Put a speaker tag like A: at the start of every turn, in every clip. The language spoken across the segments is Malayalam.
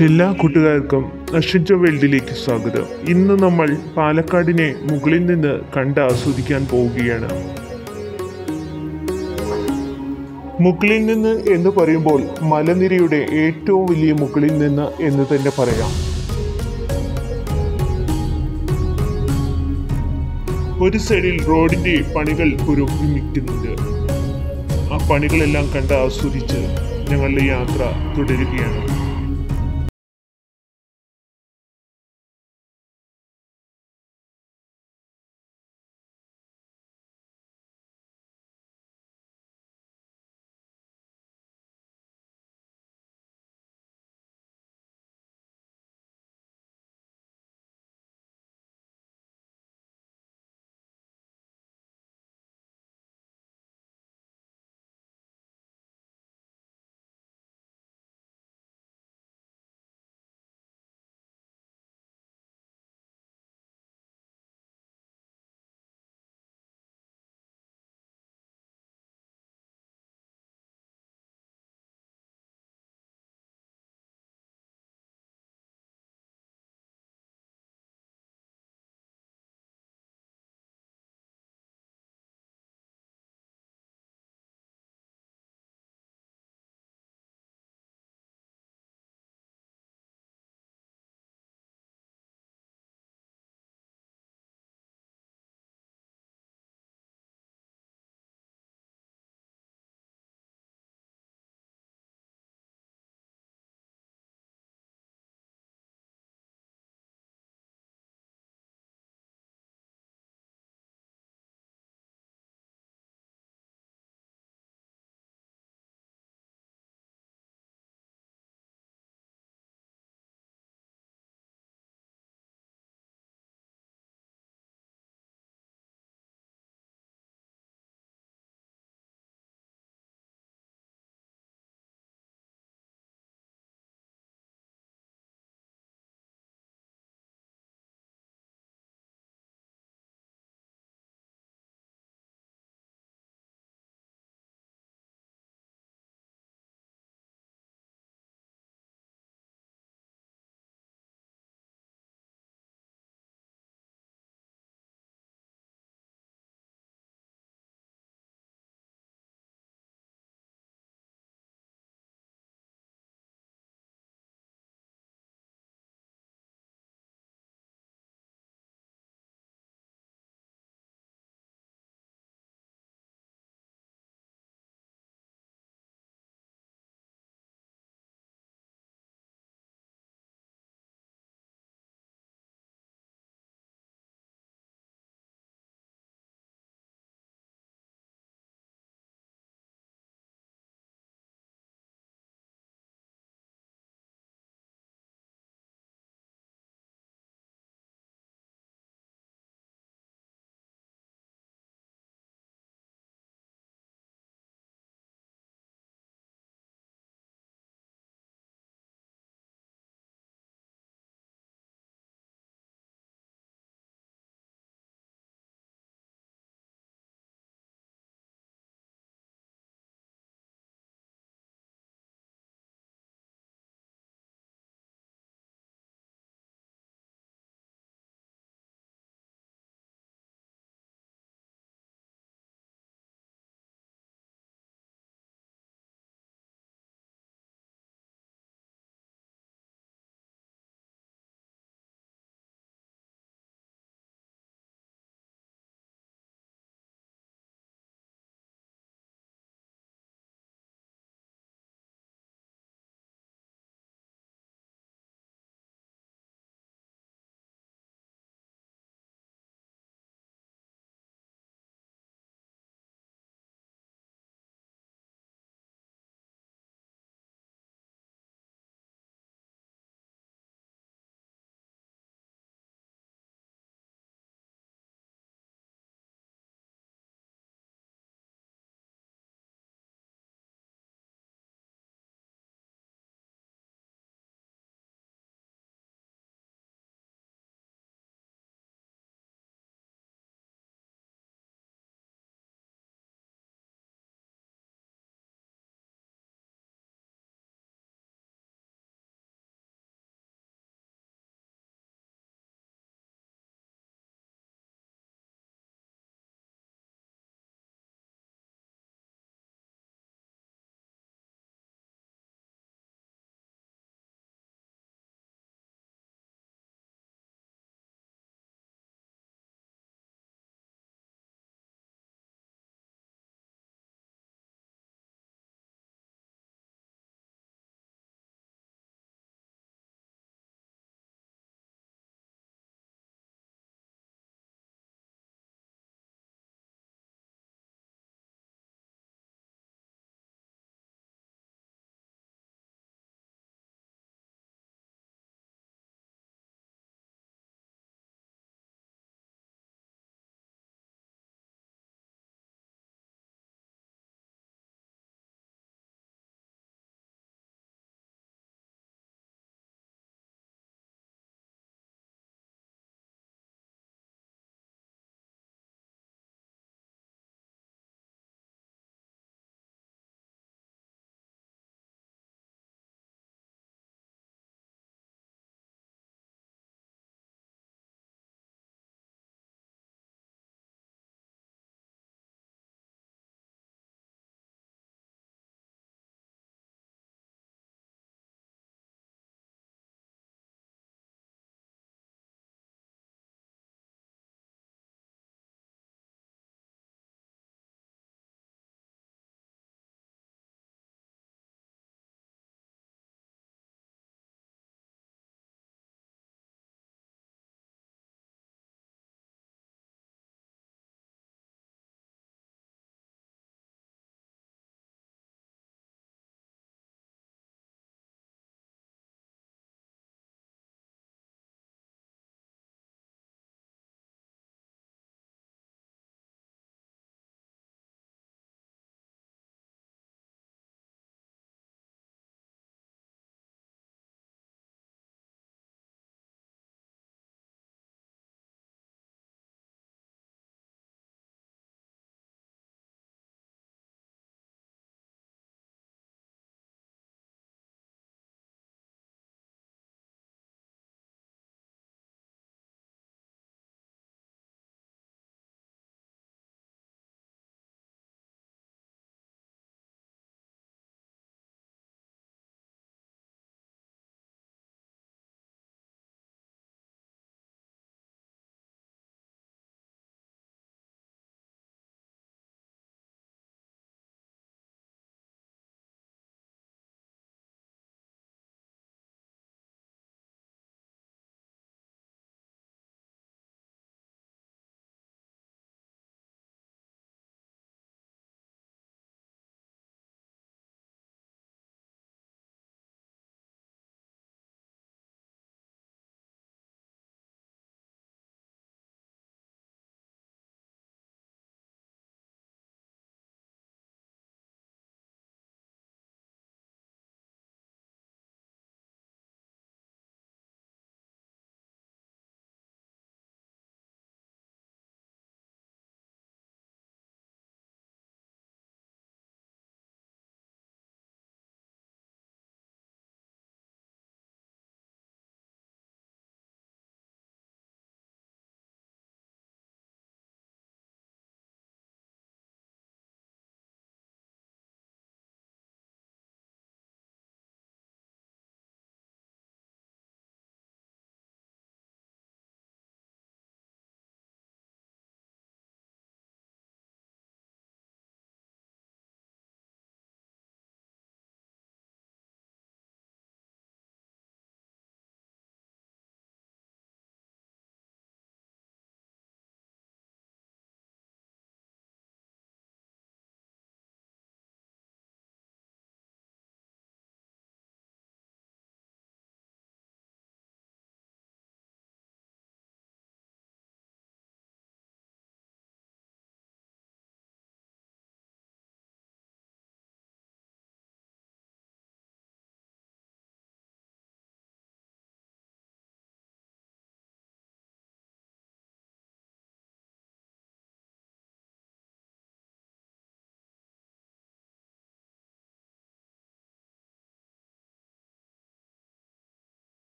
A: എല്ലാ കൂട്ടുകാർക്കും നഷിച്ച വേൾഡിലേക്ക് സ്വാഗതം. ഇന്ന് നമ്മൾ പാലക്കാടിനെ മുകളിൽ നിന്ന് കണ്ട് ആസ്വദിക്കാൻ പോവുകയാണ്. മുകളിൽ നിന്ന് എന്ന് പറയുമ്പോൾ മലനിരയുടെ ഏറ്റവും വലിയ മുകളിൽ നിന്ന് എന്ന് തന്നെ പറയാം. ഒരു സൈഡിൽ റോഡിന്റെ പണികൾ പുരോഗമിക്കുന്നുണ്ട്. ആ പണികളെല്ലാം കണ്ട് ആസ്വദിച്ച് ഞങ്ങളുടെ യാത്ര തുടരുകയാണ്.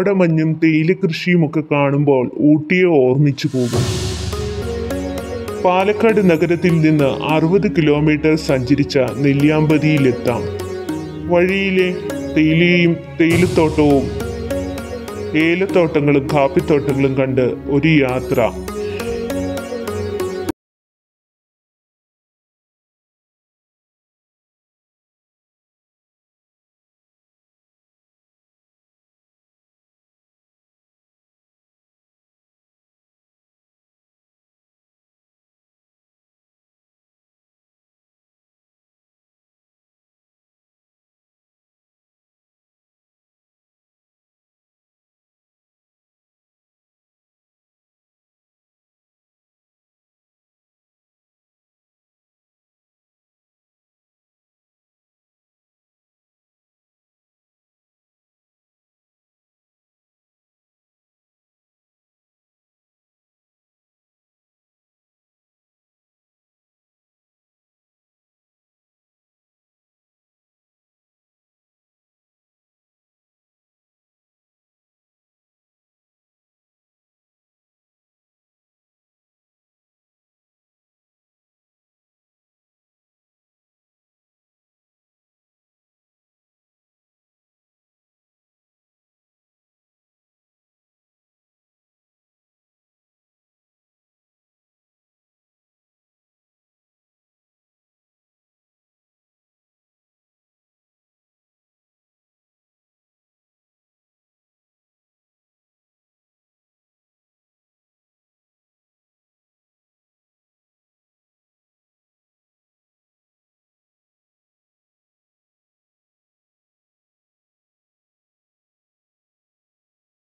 A: കോടമഞ്ഞും തേയില കൃഷിയും ഒക്കെ കാണുമ്പോൾ ഊട്ടിയെ ഓർമ്മിച്ചു പോകും. പാലക്കാട് നഗരത്തിൽ നിന്ന് അറുപത് കിലോമീറ്റർ സഞ്ചരിച്ച നെല്ലിയാമ്പതിയിലെത്താം. വഴിയിലെ തേയിലയും തേയിലത്തോട്ടവും ഏലത്തോട്ടങ്ങളും കാപ്പിത്തോട്ടങ്ങളും കണ്ട് ഒരു യാത്ര.